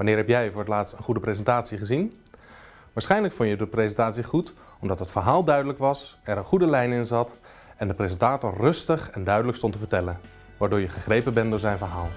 Wanneer heb jij voor het laatst een goede presentatie gezien? Waarschijnlijk vond je de presentatie goed omdat het verhaal duidelijk was, er een goede lijn in zat en de presentator rustig en duidelijk stond te vertellen, waardoor je gegrepen bent door zijn verhaal.